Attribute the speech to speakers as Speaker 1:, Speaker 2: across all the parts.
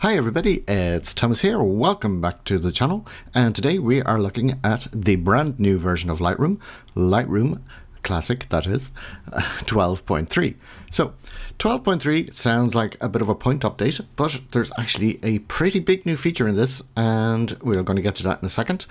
Speaker 1: Hi everybody, it's Thomas here, welcome back to the channel. And today we are looking at the brand new version of Lightroom, Lightroom Classic that is, 12.3. So 12.3 sounds like a bit of a point update but there's actually a pretty big new feature in this and we're going to get to that in a second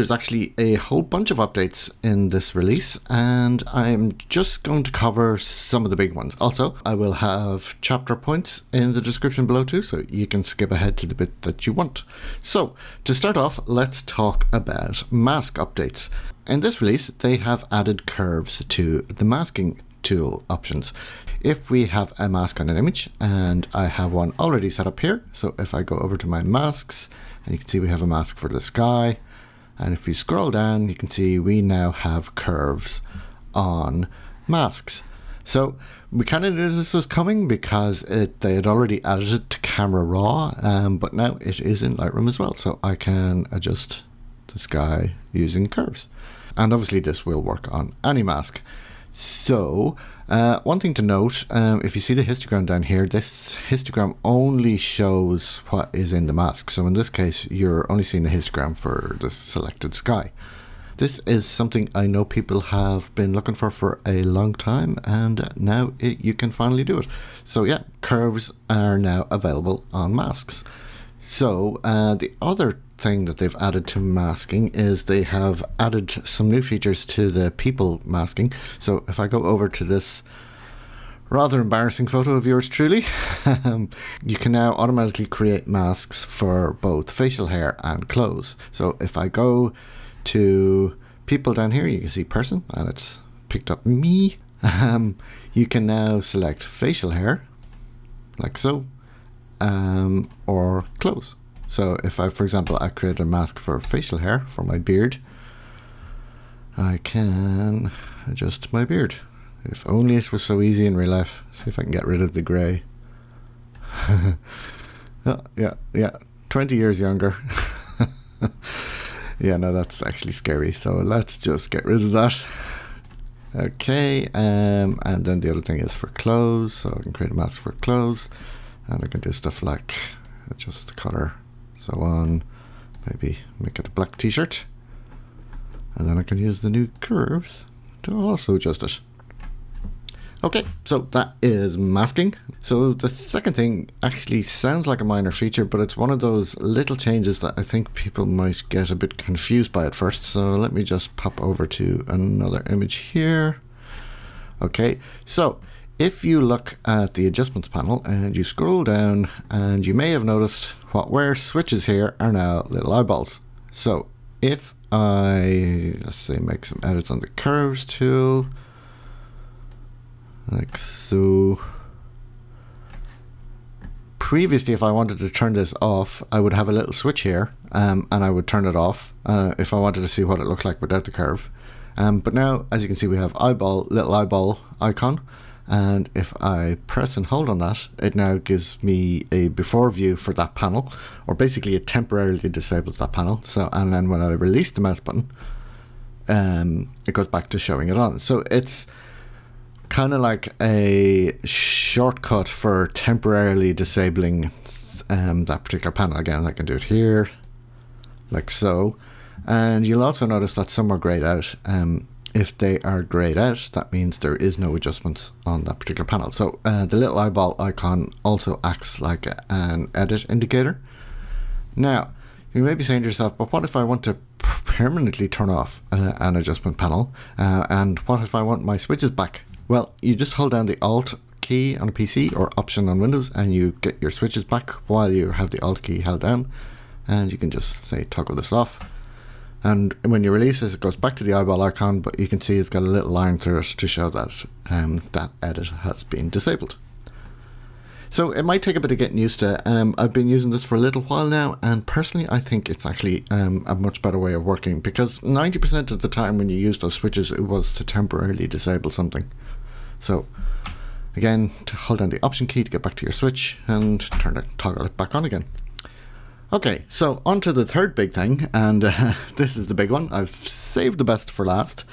Speaker 1: there's actually a whole bunch of updates in this release and I'm just going to cover some of the big ones. Also, I will have chapter points in the description below too, so you can skip ahead to the bit that you want. So, to start off, let's talk about mask updates. In this release, they have added curves to the masking tool options. If we have a mask on an image, and I have one already set up here, so if I go over to my masks, and you can see we have a mask for the sky, and if you scroll down, you can see we now have curves on masks. So we kind of knew this was coming because it, they had already added it to Camera Raw, um, but now it is in Lightroom as well. So I can adjust the sky using curves. And obviously this will work on any mask. So uh, one thing to note, um, if you see the histogram down here, this histogram only shows what is in the mask. So in this case, you're only seeing the histogram for the selected sky. This is something I know people have been looking for for a long time, and now it, you can finally do it. So yeah, curves are now available on masks. So uh, the other thing that they've added to masking is they have added some new features to the people masking. So if I go over to this rather embarrassing photo of yours truly, um, you can now automatically create masks for both facial hair and clothes. So if I go to people down here, you can see person and it's picked up me. Um, you can now select facial hair like so um, or clothes. So if I, for example, I create a mask for facial hair for my beard, I can adjust my beard. If only it was so easy in real life. See if I can get rid of the grey. oh, yeah, yeah, 20 years younger. yeah, no, that's actually scary. So let's just get rid of that. Okay, um, and then the other thing is for clothes. So I can create a mask for clothes. And I can do stuff like adjust the color so on maybe make it a black t-shirt. And then I can use the new curves to also adjust it. Okay so that is masking. So the second thing actually sounds like a minor feature but it's one of those little changes that I think people might get a bit confused by at first. So let me just pop over to another image here. Okay so if you look at the adjustments panel and you scroll down and you may have noticed what where switches here are now little eyeballs. So if I, let's say make some edits on the curves tool, like so. Previously, if I wanted to turn this off, I would have a little switch here um, and I would turn it off uh, if I wanted to see what it looked like without the curve. Um, but now, as you can see, we have eyeball, little eyeball icon and if I press and hold on that it now gives me a before view for that panel or basically it temporarily disables that panel. So and then when I release the mouse button um, it goes back to showing it on. So it's kind of like a shortcut for temporarily disabling um, that particular panel. Again I can do it here like so. And you'll also notice that some are grayed out. Um, if they are grayed out, that means there is no adjustments on that particular panel. So uh, the little eyeball icon also acts like an edit indicator. Now, you may be saying to yourself, but what if I want to permanently turn off uh, an adjustment panel? Uh, and what if I want my switches back? Well, you just hold down the Alt key on a PC or Option on Windows and you get your switches back while you have the Alt key held down. And you can just say toggle this off and when you release this, it goes back to the eyeball icon, but you can see it's got a little line through it to show that um, that edit has been disabled. So it might take a bit of getting used to. Um, I've been using this for a little while now, and personally, I think it's actually um, a much better way of working because 90% of the time when you use those switches, it was to temporarily disable something. So again, to hold down the Option key to get back to your switch and turn it, toggle it back on again. Okay, so on to the third big thing, and uh, this is the big one. I've saved the best for last.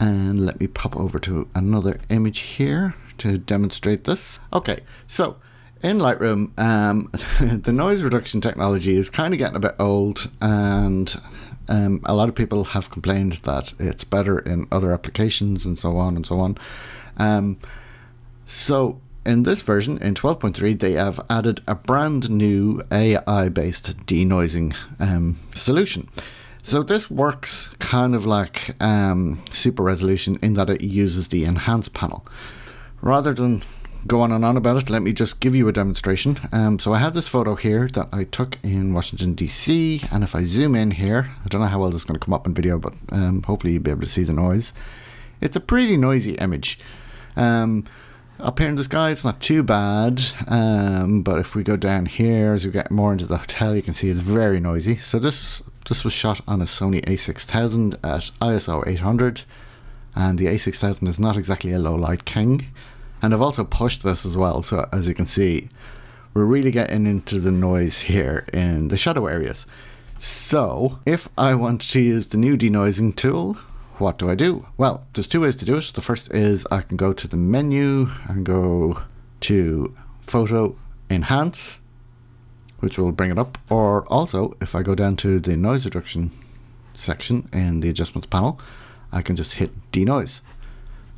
Speaker 1: And let me pop over to another image here to demonstrate this. Okay, so in Lightroom, um, the noise reduction technology is kind of getting a bit old, and um, a lot of people have complained that it's better in other applications and so on and so on. Um, so in this version, in 12.3, they have added a brand new AI based denoising um, solution. So this works kind of like um, super resolution in that it uses the enhance panel. Rather than go on and on about it, let me just give you a demonstration. Um, so I have this photo here that I took in Washington DC, and if I zoom in here, I don't know how well this is going to come up in video, but um, hopefully you'll be able to see the noise. It's a pretty noisy image. Um, up here in the sky, it's not too bad, um, but if we go down here, as we get more into the hotel, you can see it's very noisy. So this this was shot on a Sony a6000 at ISO 800 and the a6000 is not exactly a low light king and I've also pushed this as well so as you can see we're really getting into the noise here in the shadow areas so if I want to use the new denoising tool what do I do? Well, there's two ways to do it. The first is I can go to the menu and go to photo enhance which will bring it up. Or also, if I go down to the noise reduction section in the adjustments panel, I can just hit denoise.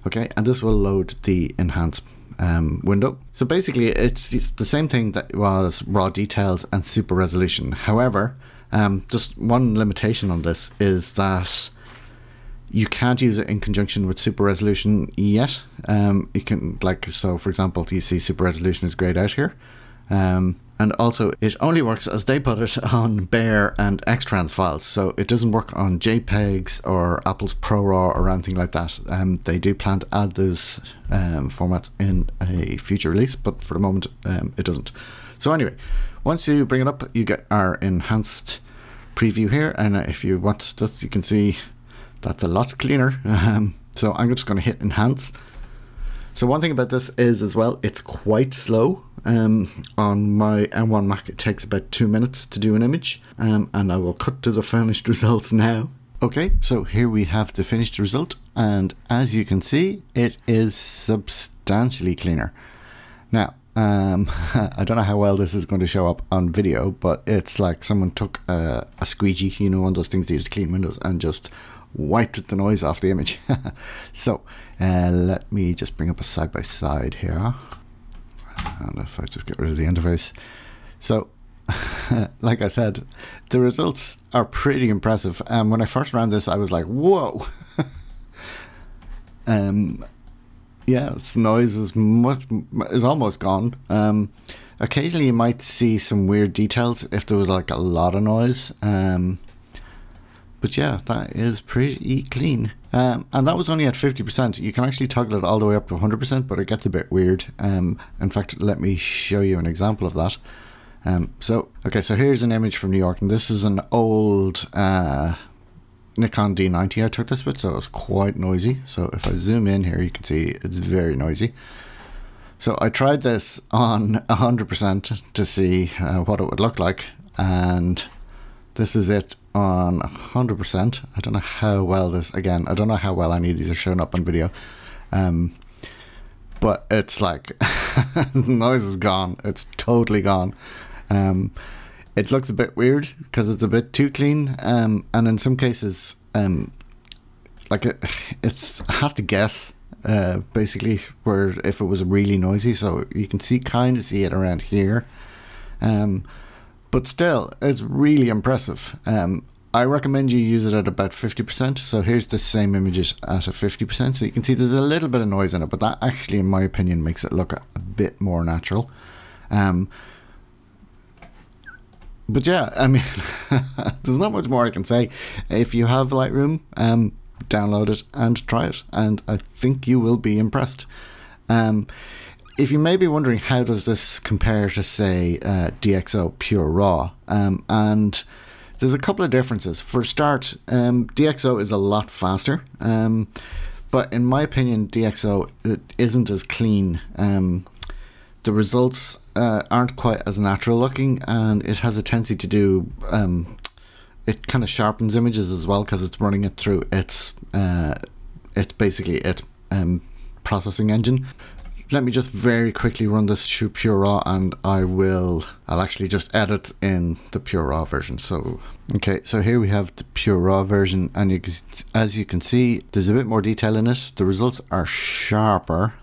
Speaker 1: Okay, and this will load the enhance um, window. So basically, it's, it's, the same thing that was raw details and super resolution. However, um, just one limitation on this is that you can't use it in conjunction with super resolution yet. Um, you can like so, for example, you see super resolution is grayed out here. Um, and also it only works as they put it on Bayer and X-Trans files, so it doesn't work on JPEGs or Apple's ProRAW or anything like that. Um, they do plan to add those um, formats in a future release, but for the moment um, it doesn't. So anyway, once you bring it up, you get our enhanced preview here, and if you want this, you can see that's a lot cleaner. Um, so I'm just going to hit enhance. So one thing about this is as well, it's quite slow. Um, on my M1 Mac, it takes about two minutes to do an image, um, and I will cut to the finished results now. Okay, so here we have the finished result, and as you can see, it is substantially cleaner. Now, um, I don't know how well this is going to show up on video, but it's like someone took a, a squeegee, you know, one of those things they use to clean windows, and just wiped the noise off the image. so uh, let me just bring up a side by side here and if I just get rid of the interface. So, like I said, the results are pretty impressive. Um, when I first ran this, I was like, whoa. um, yeah, its noise is much is almost gone. Um, occasionally, you might see some weird details if there was like a lot of noise. Um, but yeah, that is pretty clean. Um, and that was only at 50%. You can actually toggle it all the way up to 100%, but it gets a bit weird. Um, in fact, let me show you an example of that. Um, so, okay, so here's an image from New York, and this is an old uh, Nikon D90 I took this with, so it was quite noisy. So if I zoom in here, you can see it's very noisy. So I tried this on 100% to see uh, what it would look like, and this is it on 100%. I don't know how well this, again, I don't know how well any of these are showing up on video. Um, but it's like, the noise is gone. It's totally gone. Um, it looks a bit weird because it's a bit too clean. Um, and in some cases, um, like it, it's, it has to guess uh, basically where if it was really noisy. So you can see kind of see it around here. Um, but still, it's really impressive. Um, I recommend you use it at about 50%. So here's the same images at a 50%. So you can see there's a little bit of noise in it, but that actually, in my opinion, makes it look a, a bit more natural. Um, but yeah, I mean, there's not much more I can say. If you have Lightroom, um, download it and try it, and I think you will be impressed. Um, if you may be wondering how does this compare to say uh, DxO Pure Raw, um, and there's a couple of differences. For start, um, DxO is a lot faster, um, but in my opinion, DxO isn't as clean. Um, the results uh, aren't quite as natural looking, and it has a tendency to do. Um, it kind of sharpens images as well because it's running it through its. Uh, it's basically its um, processing engine let me just very quickly run this through Pure Raw and I will, I'll actually just edit in the Pure Raw version. So, okay, so here we have the Pure Raw version and you, as you can see, there's a bit more detail in it. The results are sharper,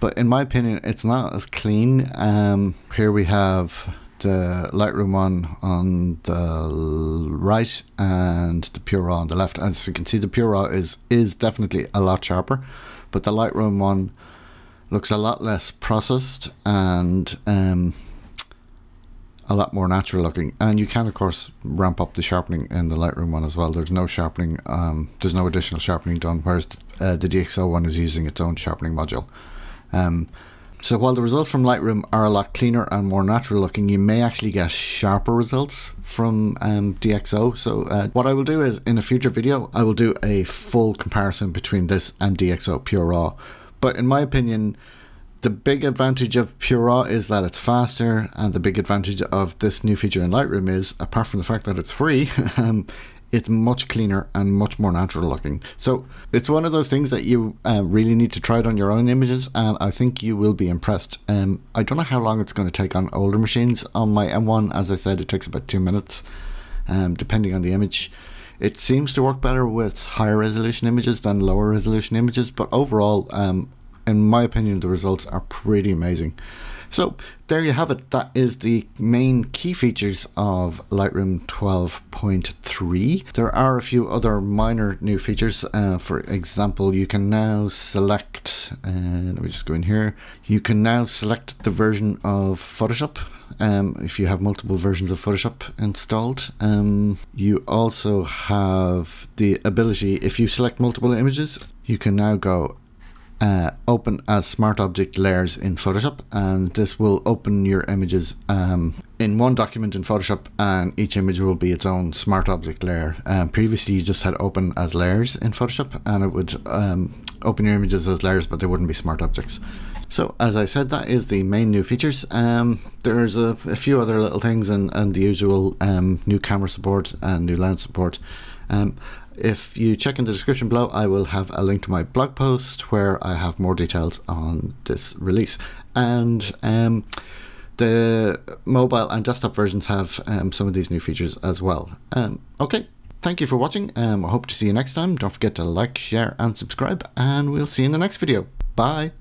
Speaker 1: but in my opinion, it's not as clean. Um, here we have the Lightroom one on the right and the Pure Raw on the left. As you can see, the Pure Raw is, is definitely a lot sharper, but the Lightroom one looks a lot less processed and um, a lot more natural looking. And you can, of course, ramp up the sharpening in the Lightroom one as well. There's no sharpening, um, there's no additional sharpening done, whereas uh, the DxO one is using its own sharpening module. Um, so while the results from Lightroom are a lot cleaner and more natural looking, you may actually get sharper results from um, DxO. So uh, what I will do is in a future video, I will do a full comparison between this and DxO Pure Raw but in my opinion, the big advantage of Pure Raw is that it's faster, and the big advantage of this new feature in Lightroom is, apart from the fact that it's free, um, it's much cleaner and much more natural looking. So it's one of those things that you uh, really need to try it on your own images, and I think you will be impressed. Um, I don't know how long it's going to take on older machines. On my M1, as I said, it takes about two minutes, um, depending on the image. It seems to work better with higher resolution images than lower resolution images, but overall, um, in my opinion, the results are pretty amazing. So there you have it. That is the main key features of Lightroom 12.3. There are a few other minor new features. Uh, for example, you can now select, uh, let me just go in here. You can now select the version of Photoshop um, if you have multiple versions of Photoshop installed. Um, you also have the ability, if you select multiple images, you can now go uh, open as smart object layers in Photoshop and this will open your images um, in one document in Photoshop and each image will be its own smart object layer. Um, previously you just had open as layers in Photoshop and it would um, open your images as layers but they wouldn't be smart objects. So as I said that is the main new features. Um, there's a, a, few other little things and, and the usual um, new camera support and new lens support. Um, if you check in the description below, I will have a link to my blog post where I have more details on this release. And um, the mobile and desktop versions have um, some of these new features as well. Um, okay, thank you for watching. I hope to see you next time. Don't forget to like, share, and subscribe, and we'll see you in the next video. Bye.